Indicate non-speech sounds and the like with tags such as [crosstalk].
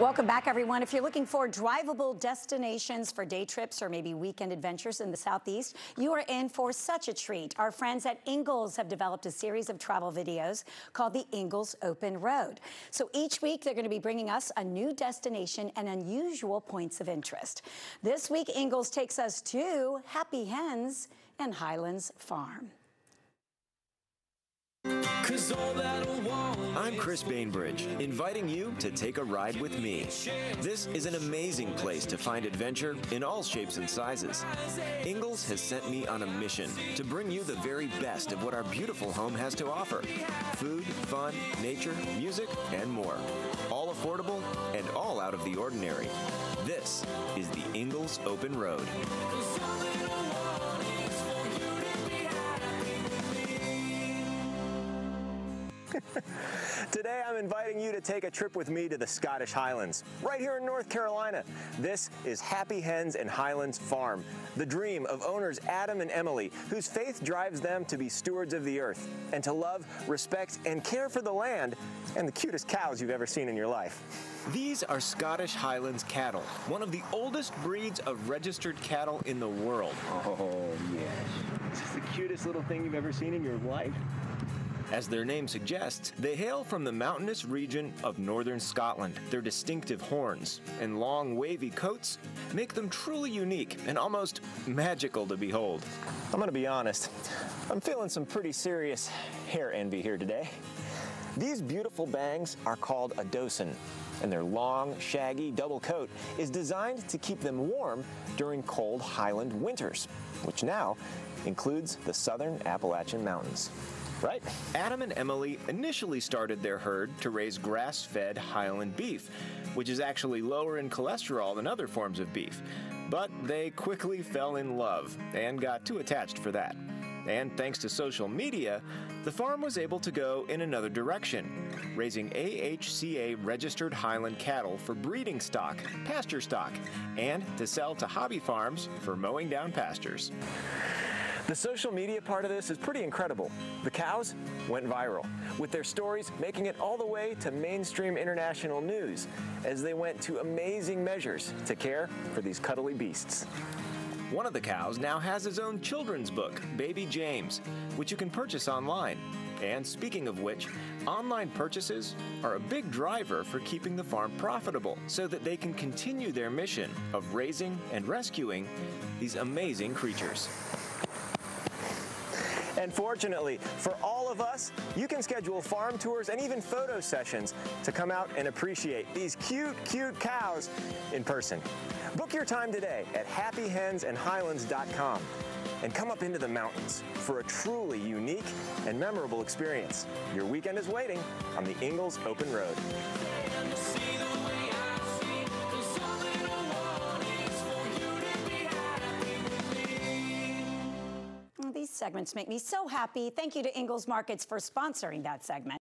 Welcome back, everyone. If you're looking for drivable destinations for day trips or maybe weekend adventures in the Southeast, you are in for such a treat. Our friends at Ingles have developed a series of travel videos called the Ingles Open Road. So each week, they're going to be bringing us a new destination and unusual points of interest. This week, Ingles takes us to Happy Hens and Highlands Farm. I'm Chris Bainbridge, inviting you to take a ride with me. This is an amazing place to find adventure in all shapes and sizes. Ingles has sent me on a mission to bring you the very best of what our beautiful home has to offer. Food, fun, nature, music, and more. All affordable and all out of the ordinary. This is the Ingles Open Road. [laughs] Today I'm inviting you to take a trip with me to the Scottish Highlands, right here in North Carolina. This is Happy Hens and Highlands Farm, the dream of owners Adam and Emily, whose faith drives them to be stewards of the earth and to love, respect, and care for the land and the cutest cows you've ever seen in your life. These are Scottish Highlands cattle, one of the oldest breeds of registered cattle in the world. Oh, yes. This Is the cutest little thing you've ever seen in your life? As their name suggests, they hail from the mountainous region of northern Scotland. Their distinctive horns and long wavy coats make them truly unique and almost magical to behold. I'm gonna be honest, I'm feeling some pretty serious hair envy here today. These beautiful bangs are called a dossan, and their long, shaggy double coat is designed to keep them warm during cold highland winters, which now includes the southern Appalachian Mountains. Right. Adam and Emily initially started their herd to raise grass fed Highland beef, which is actually lower in cholesterol than other forms of beef. But they quickly fell in love and got too attached for that. And thanks to social media, the farm was able to go in another direction, raising AHCA registered Highland cattle for breeding stock, pasture stock, and to sell to hobby farms for mowing down pastures. The social media part of this is pretty incredible. The cows went viral, with their stories making it all the way to mainstream international news as they went to amazing measures to care for these cuddly beasts. One of the cows now has his own children's book, Baby James, which you can purchase online. And speaking of which, online purchases are a big driver for keeping the farm profitable so that they can continue their mission of raising and rescuing these amazing creatures. And fortunately, for all of us, you can schedule farm tours and even photo sessions to come out and appreciate these cute, cute cows in person. Book your time today at happyhensandhighlands.com and come up into the mountains for a truly unique and memorable experience. Your weekend is waiting on the Ingles Open Road. Segments make me so happy. Thank you to Ingles Markets for sponsoring that segment.